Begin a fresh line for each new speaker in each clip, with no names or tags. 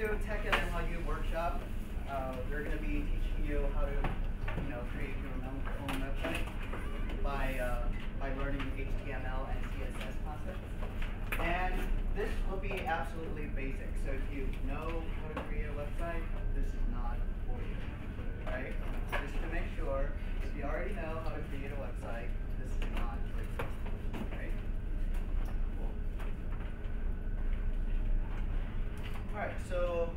to Tech at NYU workshop. Uh, we're going to be teaching you how to, you know, create your own, own website by uh, by learning HTML and CSS concepts. And this will be absolutely basic. So if you know how to create a website, this is not for you, right? Just to make sure, if you already know how to create a website, this is not for you, right? Cool. All right, so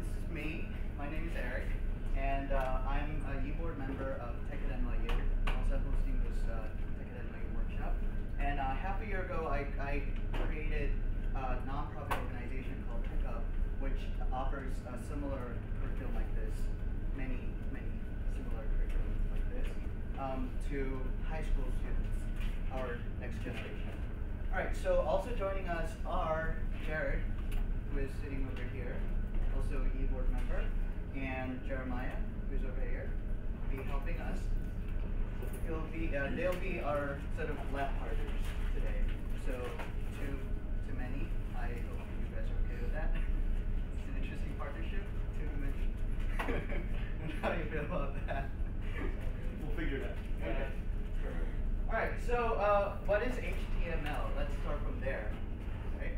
this is me. My name is Eric, and uh, I'm a U-Board member of Tech at NYU, also hosting this uh, Tech at NYU workshop. And uh, half a year ago, I, I created a nonprofit organization called TechUp, which offers a similar curriculum like this, many, many similar curriculums like this, um, to high school students, our next generation. All right, so also joining us are Jared, who is sitting over here, also a e-board member, and Jeremiah, who's over here, will be helping us. He'll be, uh, they'll be our sort of lab partners today. So to to many, I hope you guys are okay with that. It's an interesting partnership. to many. how do you feel about that?
Figure it out.
Okay. All right. So uh, what is HTML? Let's start from there. Right.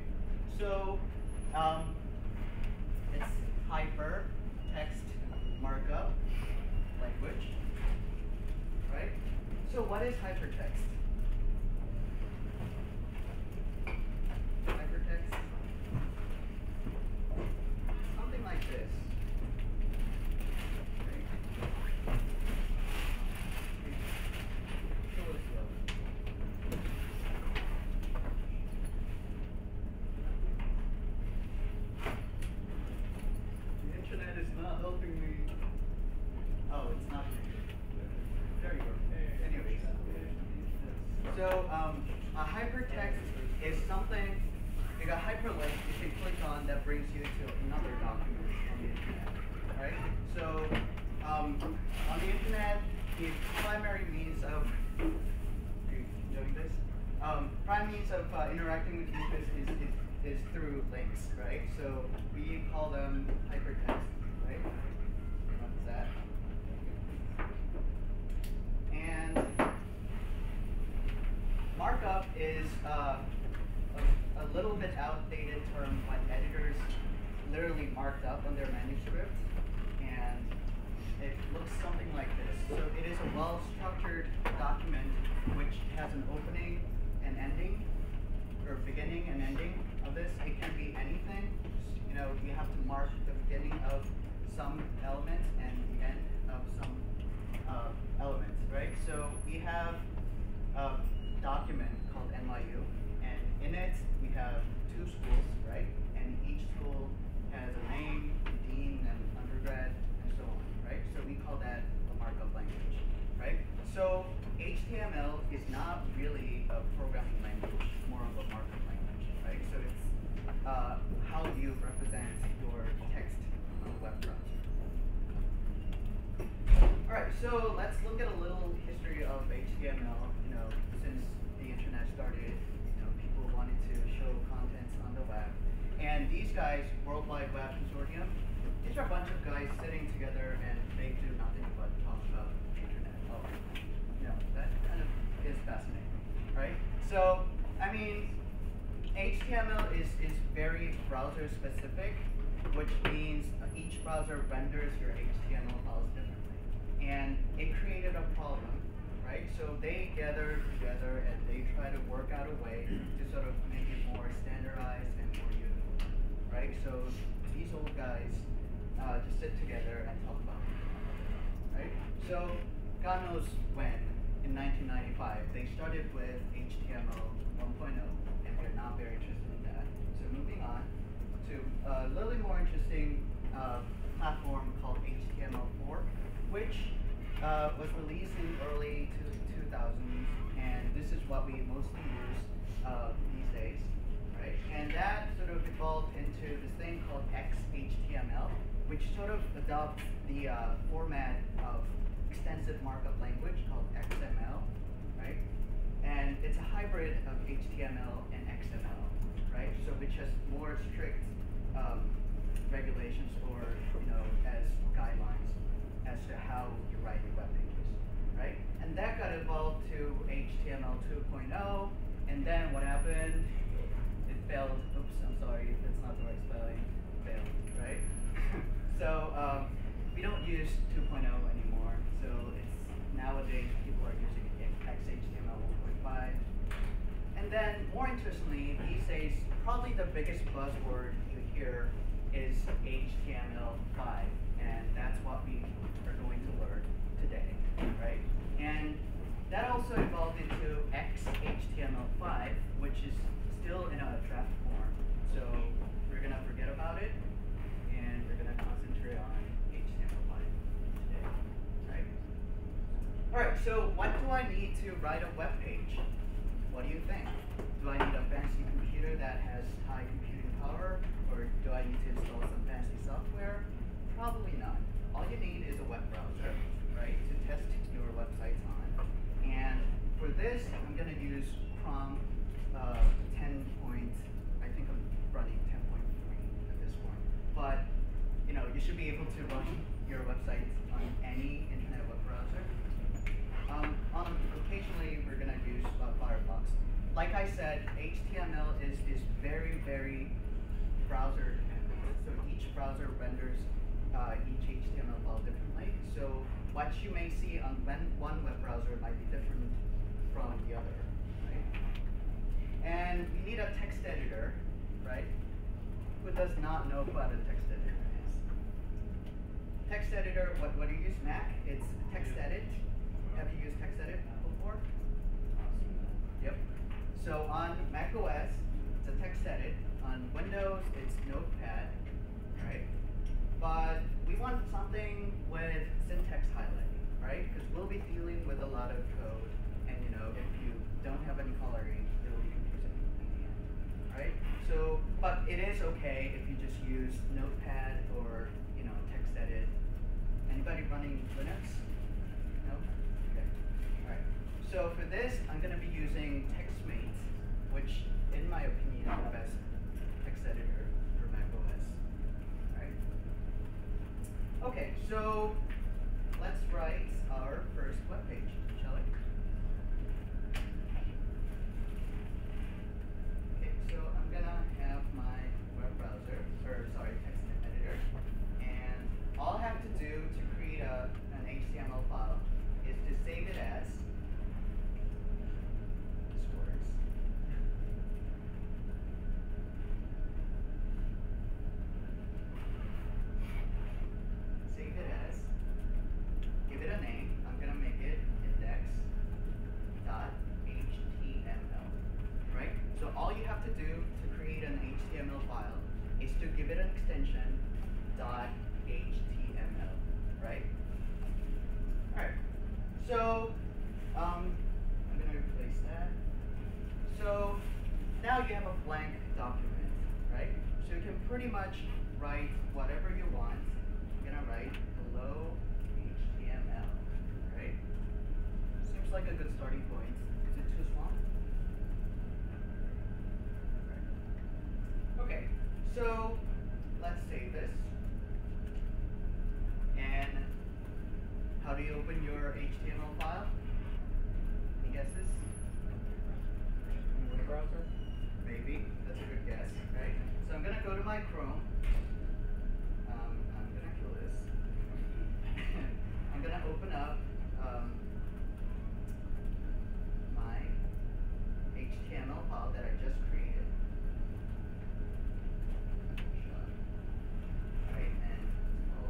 So um, it's hypertext markup language. Right. So what is? Hypertext. Something like this. Right. Show us love. The internet is not helping me. Oh, it's not. There you go. Anyways. So, um, a hypertext is something, like a hyperlink you can click on that brings you to another document on the internet, right? So, um, on the internet, the primary means of, doing this? Um, prime means of uh, interacting with users is, is, is through links, right? So we call them hypertext, right? What's that? And markup is uh, a, little bit outdated term when editors literally marked up on their manuscript, and it looks something like this. So it is a well-structured document which has an opening and ending, or beginning and ending of this. It can be anything. You know, you have to mark the beginning of some element and the end of some uh, element, right? So we have a document called NYU, and in it we have two schools, right? And each school has a name, dean, and undergrad, and so on, right? So we call that a markup language, right? So HTML is not really a programming language, it's more of a markup language, right? So it's uh, how you represent your text on the web browser. All right, so let's look at a little history of HTML. You know, since the internet started, you know, people wanted to show contents on the web, and these guys, Worldwide Web Consortium, these are a bunch of guys sitting together, and they do nothing but talk about the internet. Oh, you know, that kind of is fascinating, right? So, I mean, HTML is is very browser specific, which means each browser renders your HTML files differently and it created a problem, right? So they gathered together and they try to work out a way to sort of make it more standardized and more uniform, right? So these old guys uh, just sit together and talk about it, right? So God knows when, in 1995, they started with HTML 1.0, and they're not very interested in that. So moving on to a little more interesting uh, platform called HTML4, which uh, was released in early two, 2000s, and this is what we mostly use uh, these days, right? And that sort of evolved into this thing called XHTML, which sort of adopts the uh, format of extensible markup language called XML, right? And it's a hybrid of HTML and XML, right? So which has more strict um, regulations or you know as guidelines as to how you write your web pages, right? And that got evolved to HTML 2.0, and then what happened? It failed. Oops, I'm sorry, that's not the right spelling. Failed, right? so um, we don't use 2.0 anymore. So it's nowadays people are using XHTML 1.5. And then more interestingly, these days probably the biggest buzzword you hear is HTML5, and that's what we are going to learn today, right? And that also evolved into XHTML5, which is still in a draft form. So we're gonna forget about it, and we're gonna concentrate on HTML5 today, right? All right, so what do I need to write a web page? What do you think? Do I need a fancy computer that has high computing power, or do I need to install some fancy software? Probably not. All you need is a web browser, right, to test your websites on. And for this, I'm going to use Chrome uh, 10 point, I think I'm running 10.3 at this point. But, you know, you should be able to run your websites on any internet web browser. Um, on, occasionally, we're going to use uh, Firefox. Like I said, HTML is, is very, very browser dependent. So each browser renders uh, each HTML file differently. So what you may see on one web browser might be different from the other, right? And you need a text editor, right? Who does not know what a text editor is? Text editor, what, what do you use, Mac? It's TextEdit. Have you used TextEdit before? Yep. So on Mac OS, it's a TextEdit. On Windows, it's Notepad, right? But we want something with syntax highlighting, right? Because we'll be dealing with a lot of code, and you know, if you don't have any coloring, it'll be confusing in the end, right? So, but it is okay if you just use Notepad or you know, TextEdit. Anybody running Linux? No? Okay. All right. So for this, I'm going to be using TextMate, which, in my opinion, is the best text editor for Mac OS. All right. Okay, so let's write our first web page, shall we? Okay, so I'm gonna have my web browser, or sorry, text editor, and all I have to do to create a, an HTML file is to save it as this works. Save it as, give it a name. I'm gonna make it index dot html. Right? So all you have to do to create an HTML file is to give it an extension dot html. Right? Alright. So um, I'm So now you have a blank document, right? So you can pretty much write whatever you want. I'm gonna write hello HTML, right? Seems like a good starting point. Is it too small? Okay, so let's save this. And how do you open your HTML file? Any guesses?
Browser?
Maybe. That's a good guess, right? So I'm gonna go to my Chrome. Um, I'm gonna kill this. I'm gonna open up um, my HTML file that I just created. Right, oh,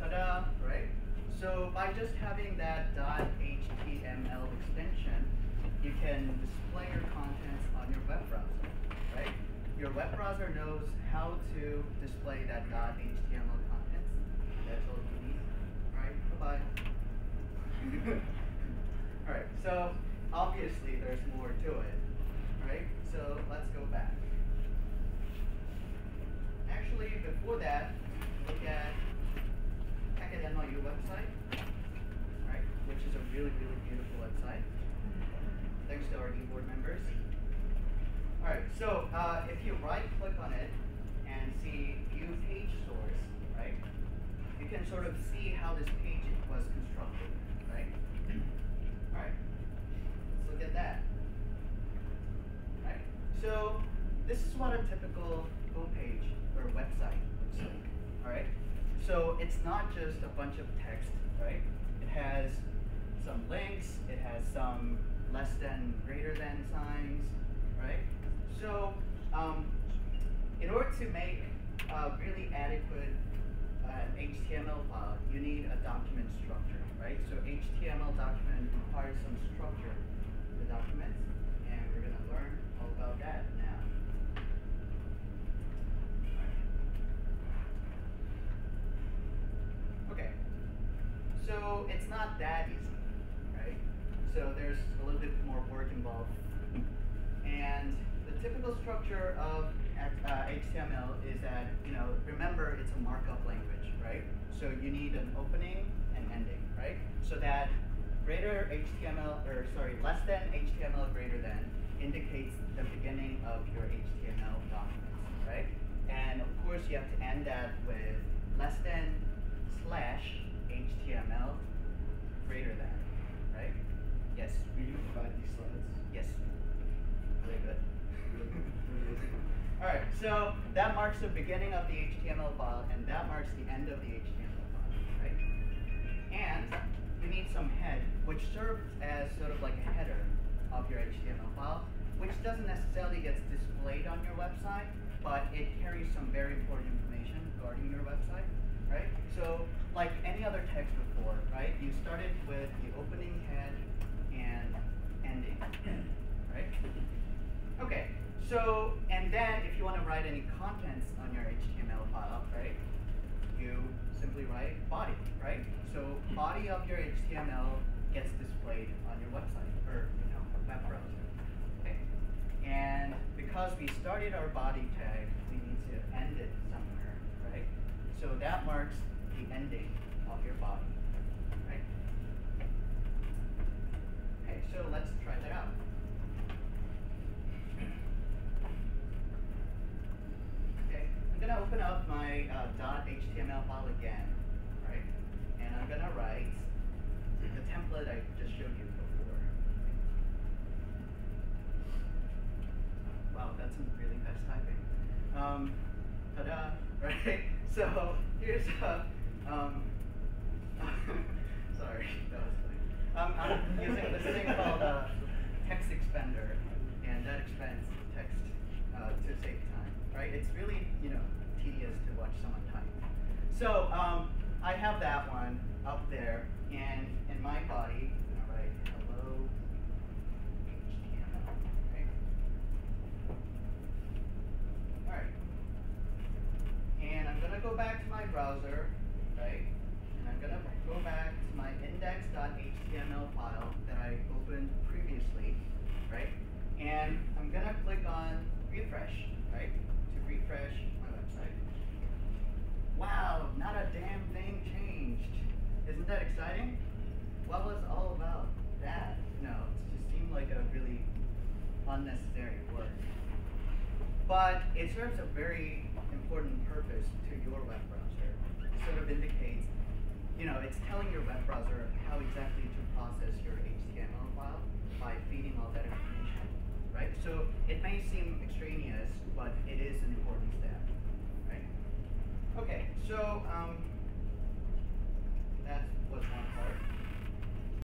ta-da, right? So by just having that .html extension, you can display your contents on your web browser, right? Your web browser knows how to display that .html contents. That's all you need, right? Bye-bye. all right, so obviously there's more to it, right? So let's go back. Actually, before that, look at Hackett NYU website, right? Which is a really, really beautiful website. Thanks to our e-board members. All right, so uh, if you right click on it and see view page source, right? You can sort of see how this page was constructed, right? All right, let's look at that. Right. So this is what a typical homepage or website looks like. All right. So it's not just a bunch of text, right? It has some links. It has some less than, greater than signs, right? So um, in order to make a really adequate uh, HTML file, you need a document structure, right? So HTML document requires some structure to the document, and we're going to learn all about that now. Okay, so it's not that easy? So there's a little bit more work involved. And the typical structure of uh, HTML is that, you know, remember it's a markup language, right? So you need an opening and ending, right? So that greater HTML, or sorry, less than HTML greater than indicates the beginning of your HTML document, right? And of course you have to end that with less than slash HTML greater than? Yes.
Are you provide these slides?
Yes. Really good. All right, so that marks the beginning of the HTML file, and that marks the end of the HTML file, right? And you need some head, which serves as sort of like a header of your HTML file, which doesn't necessarily get displayed on your website, but it carries some very important information regarding your website, right? So, like any other text before, right? You started with the opening head and ending, right? Okay, so, and then if you want to write any contents on your HTML file, right, you simply write body, right? So body of your HTML gets displayed on your website or, you know, web browser, okay? And because we started our body tag, we need to end it somewhere, right? So that marks the ending of your body, right? Okay, so let's try that out. Okay, I'm gonna open up my uh, .html file again, right? And I'm gonna write the template I just showed you before. Wow, that's some really fast typing. Um, ta-da, right? So here's a, um, sorry, that was funny. Um, I'm using this thing called uh, TextExpander, and that expands text uh, to save time, right? It's really, you know, tedious to watch someone type. So um, I have that one up there, and in my body, gonna write hello HTML, right? All right. And I'm gonna go back to my browser, right? And I'm gonna go back to my index.html file that I opened previously, right? And I'm gonna click on refresh, right? To refresh Wow, not a damn thing changed. Isn't that exciting? What was all about that? No, it just seemed like a really unnecessary work. But it serves a very important purpose to your web browser. It sort of indicates, you know, it's telling your web browser how exactly to process your HTML file by feeding all that information, right? So it may seem extraneous, but it is an important step? Okay, so um, that was one part.